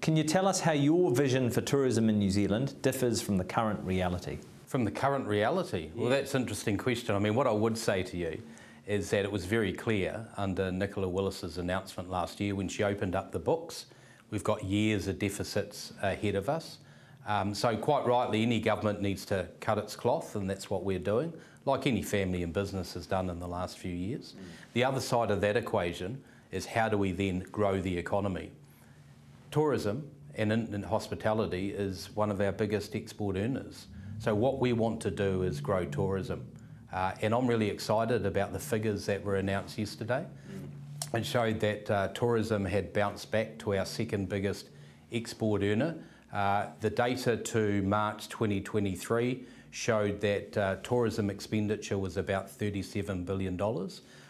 Can you tell us how your vision for tourism in New Zealand differs from the current reality? From the current reality? Well, that's an interesting question. I mean, what I would say to you is that it was very clear under Nicola Willis's announcement last year when she opened up the books. We've got years of deficits ahead of us. Um, so quite rightly, any government needs to cut its cloth, and that's what we're doing, like any family and business has done in the last few years. Mm. The other side of that equation is how do we then grow the economy? Tourism and, hospitality is one of our biggest export earners. So what we want to do is grow tourism. Uh, and I'm really excited about the figures that were announced yesterday. and showed that uh, tourism had bounced back to our second biggest export earner. Uh, the data to March 2023 showed that uh, tourism expenditure was about $37 billion,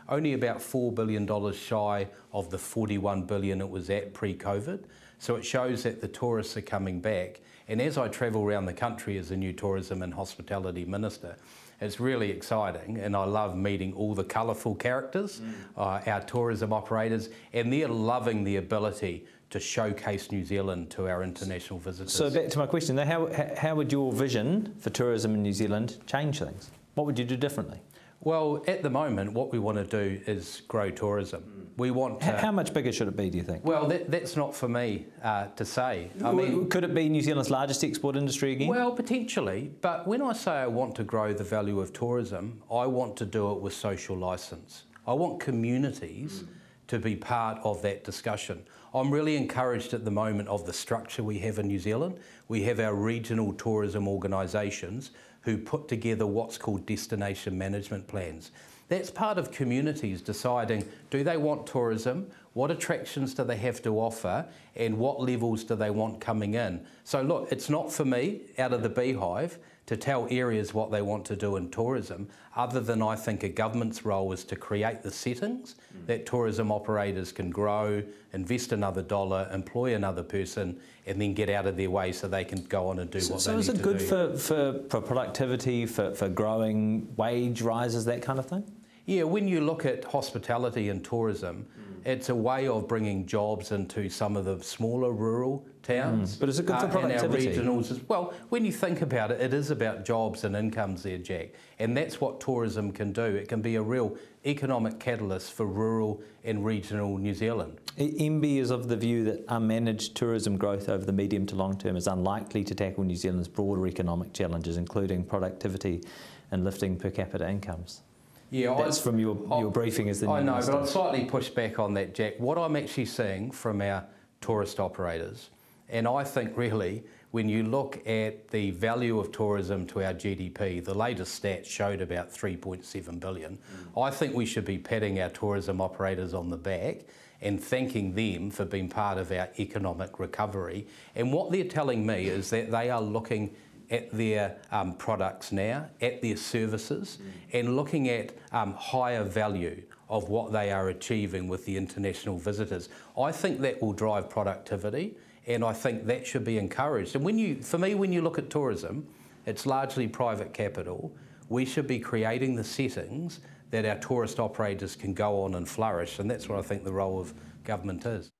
only about $4 billion shy of the 41 billion it was at pre-COVID. So it shows that the tourists are coming back. And as I travel around the country as a new tourism and hospitality minister, it's really exciting and I love meeting all the colourful characters, mm. uh, our tourism operators, and they're loving the ability to showcase New Zealand to our international visitors. So back to my question, how, how would your vision for tourism in New Zealand change things? What would you do differently? Well, at the moment, what we want to do is grow tourism. Mm. We want. To, How much bigger should it be? Do you think? Well, that, that's not for me uh, to say. I mean, could it be New Zealand's largest export industry again? Well, potentially. But when I say I want to grow the value of tourism, I want to do it with social licence. I want communities. Mm to be part of that discussion. I'm really encouraged at the moment of the structure we have in New Zealand. We have our regional tourism organisations who put together what's called destination management plans. That's part of communities deciding do they want tourism, what attractions do they have to offer, and what levels do they want coming in. So, look, it's not for me out of the beehive to tell areas what they want to do in tourism, other than I think a government's role is to create the settings mm. that tourism operators can grow, invest another dollar, employ another person, and then get out of their way so they can go on and do so, what so they need to do. So is it good for, for, for productivity, for, for growing wage rises, that kind of thing? Yeah, when you look at hospitality and tourism, mm. It's a way of bringing jobs into some of the smaller rural towns. Mm. But is it good for productivity? And our regionals as well. When you think about it, it is about jobs and incomes there, Jack. And that's what tourism can do. It can be a real economic catalyst for rural and regional New Zealand. MBIE is of the view that unmanaged tourism growth over the medium to long term is unlikely to tackle New Zealand's broader economic challenges, including productivity and lifting per capita incomes. Yeah, that's I, from your, your I, briefing as the I know, minister. but I'd slightly push back on that, Jack. What I'm actually seeing from our tourist operators, and I think really when you look at the value of tourism to our GDP, the latest stats showed about 3.7 billion. Mm. I think we should be patting our tourism operators on the back and thanking them for being part of our economic recovery. And what they're telling me is that they are looking at their um, products now, at their services, mm. and looking at um, higher value of what they are achieving with the international visitors. I think that will drive productivity, and I think that should be encouraged. And when you, for me, when you look at tourism, it's largely private capital. We should be creating the settings that our tourist operators can go on and flourish, and that's what I think the role of government is.